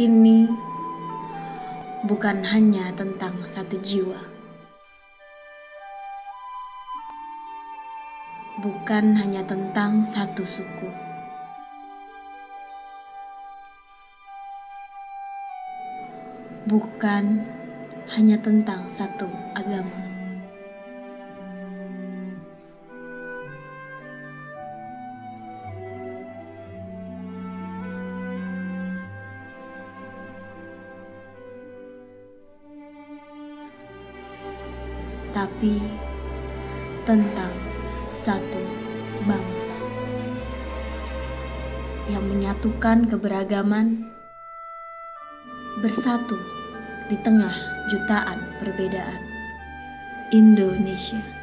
ini bukan hanya tentang satu jiwa, bukan hanya tentang satu suku, bukan hanya tentang satu agama. Tapi tentang satu bangsa yang menyatukan keberagaman bersatu di tengah jutaan perbedaan Indonesia.